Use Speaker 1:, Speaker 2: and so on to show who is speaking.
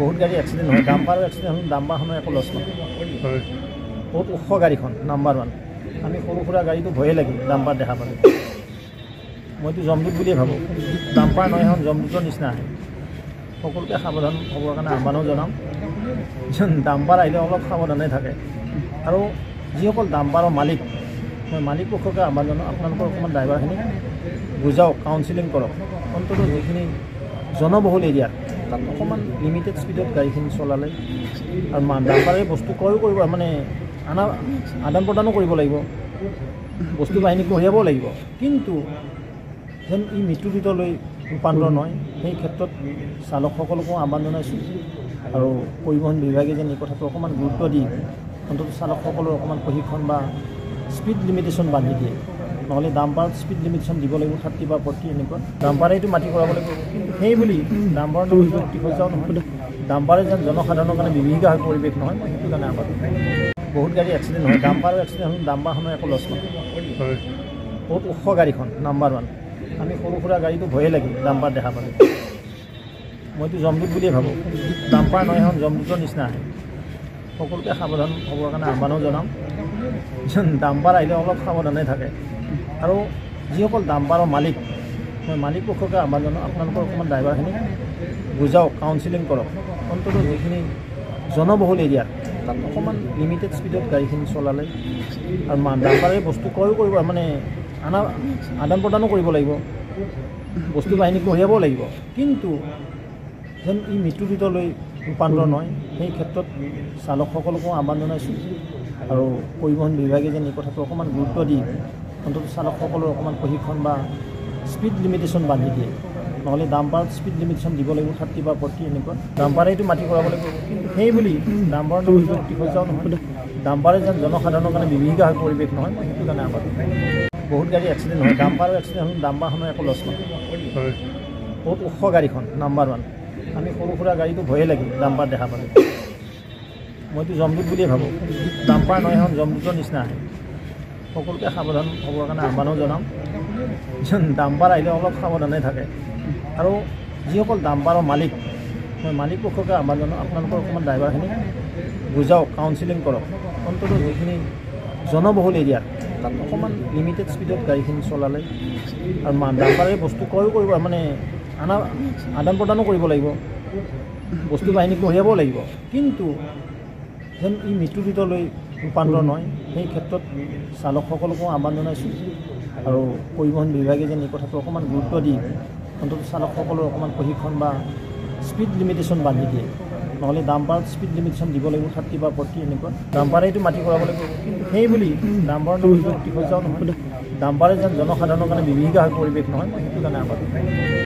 Speaker 1: বহুত গাড়ী এক্সিডেণ্ট হয় ডাম্পাৰ এক্সিডেণ্ট হ'লে ডাম্পাৰখনৰ একো লছ নহয়।
Speaker 2: হয়।
Speaker 1: বহুত ওখ গাড়ীখন নাম্বাৰ ওৱান আমি সৰু সুৰা গাড়ীটো ভয়ে লাগে ডাম্পাৰ দেখা পালে। মইতো জমদুত বুলিয়ে ভাবোঁ। ডাম্পাৰ নহয় এখন জমদুতৰ নিচিনা আহে সকলোকে সাৱধান হ'বৰ কাৰণে আহ্বানো জনাম। ডাম্পাৰ আহিলে অলপ সাৱধানে থাকে। আৰু যিসকল ডাম্পাৰৰ মালিক মই মালিক পক্ষকে আহ্বান জনাওঁ আপোনালোকৰ অকণমান ড্ৰাইভাৰখিনিক বুজাওক কাউন্সিলিং কৰক। অন্ততঃ যিখিনি জনবহুল এৰিয়াত তাত অকণমান লিমিটেড স্পীডত গাড়ীখিনি চলালে। আৰু ডাম্পাৰে বস্তু ক্ৰয়ো কৰিব মানে আনা আদান প্ৰদানো কৰিব লাগিব। বস্তু বাহিনী কঢ়িয়াবও লাগিব। কিন্তু যেন ই মৃত্যুদূতলৈ ৰূপান্তৰ নহয় সেই ক্ষেত্ৰত চালকসকলকো আহ্বান জনাইছোঁ। আৰু পৰিবহণ বিভাগে যেন এই কথাটো অকণমান গুৰুত্ব দি অন্ততঃ চালকসকলৰ অকণমান প্ৰশিক্ষণ বা স্পীড লিমিটেশ্যন বান্ধি দিয়ে। নহ'লে ডাম্পাৰত স্পীড লিমিটেশ্যন দিব লাগিব থাৰ্টি বা ফৰ্টি এনেকুৱা। ডাম্পাৰেইটো মাটি কৰাব লাগিব। কিন্তু সেই বুলি ডাম্পাৰৰ নামত অতি সজ্জাও নহয়। ডাম্পাৰে যেন জনসাধাৰণৰ কাৰণে বিভীষিকা হৈ পৰিৱেশ নহয় সেইটো কাৰণে আহ্বান বহুত গাড়ী এক্সিডেণ্ট হয়। ডাম্পাৰ এক্সিডেণ্ট হ'লে ডাম্পাৰখনৰ একো লছ নহয়।
Speaker 2: হয়।
Speaker 1: বহুত ওখ গাড়ীখন নাম্বাৰ ওৱান আমি সৰু সুৰা গাড়ীটো ভয়ে লাগে ডাম্পাৰ দেখা পালে মইতো জমদুত বুলিয়ে ভাবোঁ। ডাম্পাৰ নহয় এখন জমদুতৰ নিচিনা। আহে সকলোকে সাৱধান হ'বৰ কাৰণে আহ্বানো জনাম। ডাম্পাৰ আহিলে অলপ সাৱধানে থাকে। আৰু যিসকল ডাম্পাৰৰ মালিক মই মালিক পক্ষকে আহ্বান জনাওঁ আপোনালোকৰ অকণমান ড্ৰাইভাৰখিনিক বুজাওক কাউন্সিলিং কৰক। অন্ততঃ যিখিনি জনবহুল এৰিয়াত তাত অকণমান লিমিটেড স্পীডত গাড়ীখিনি চলালে আৰু ডাম্পাৰে বস্তু ক্ৰয়ো কৰিব মানে আনা আদান প্ৰদানো কৰিব লাগিব। বস্তু বাহিনী কঢ়িয়াবও লাগিব। কিন্তু যেন ই মৃত্যুদূতলৈ ৰূপান্তৰ নহয়। সেই ক্ষেত্ৰত চালকসকলকো আহ্বান জনাইছোঁ আৰু পৰিবহণ বিভাগে যেন এই কথাটো অকণমান গুৰুত্ব দি অন্ততঃ চালকসকলৰ অকণমান প্ৰশিক্ষণ বা স্পীড লিমিটেশ্যন বান্ধি দিয়ে। নহ'লে ডাম্পাৰত স্পীড লিমিটেশ্যন দিব লাগিব থাৰ্টি বা ফৰ্টি এনেকুৱা। ডাম্পাৰেইটো মাটি কৰাব লাগিব। কিন্তু সেই বুলি ডাম্পাৰৰ নামত অতি সজ্জাও নহয় ডাম্পাৰে যেন জনসাধাৰণৰ কাৰণে বিভীষিকা হৈ পৰিৱেশ নহয় মই সেইটো কাৰণে আহ্বান বহুত গাড়ী এক্সিডেণ্ট হয়। ডাম্পাৰ এক্সিডেণ্ট হ'লে ডাম্পাৰখনৰ একো লছ নহয়।
Speaker 2: হয়
Speaker 1: বহুত ওখ গাড়ীখন নাম্বাৰ ওৱান। আমি সৰু সুৰা গাড়ীটো ভয়ে লাগে ডাম্পাৰ দেখা পালে। মইতো জমদুত বুলিয়ে ভাবোঁ ডাম্পাৰ নহয় এখন জমদুতৰ নিচিনা সকলোকে সাৱধান হ'বৰ কাৰণে আহ্বানো জনাম। ডাম্পাৰ আহিলে অলপ সাৱধানে থাকে। আৰু যিসকল ডাম্পাৰৰ মালিক মই মালিক পক্ষকে আহ্বান জনাওঁ আপোনালোকৰ অকণমান ড্ৰাইভাৰখিনিক বুজাওক কাউন্সিলিং কৰক। অন্ততঃ যিখিনি জনবহুল এৰিয়াত তাত অকণমান লিমিটেড স্পীডত গাড়ীখিনি চলালে। আৰু ডাম্পাৰে বস্তু ক্ৰয়ো কৰিব মানে আনা আদান প্ৰদানো কৰিব লাগিব। বস্তু বাহিনী কঢ়িয়াবও লাগিব। কিন্তু যেন ই মৃত্যুদূতলৈ ৰূপান্তৰ নহয় সেই ক্ষেত্ৰত চালকসকলকো আহ্বান জনাইছোঁ আৰু পৰিবহণ বিভাগে যেন এই কথাটো অকণমান গুৰুত্ব দি অন্ততঃ চালকসকলৰ অকণমান প্ৰশিক্ষণ বা স্পীড লিমিটেশ্যন বান্ধি দিয়ে। নহ'লে ডাম্পাৰত স্পীড লিমিটেশ্যন দিব লাগিব থাৰ্টি বা ফৰ্টি এনেকুৱা। ডাম্পাৰেইটো মাটি কৰাব লাগিব। কিন্তু সেই বুলি ডাম্পাৰৰ অতি সজ্জাও নহয়। ডাম্পাৰে যেন জনসাধাৰণৰ কাৰণে বিভীষিকা হৈ পৰিৱেশ নহয় সেইটো কাৰণে আহ্বান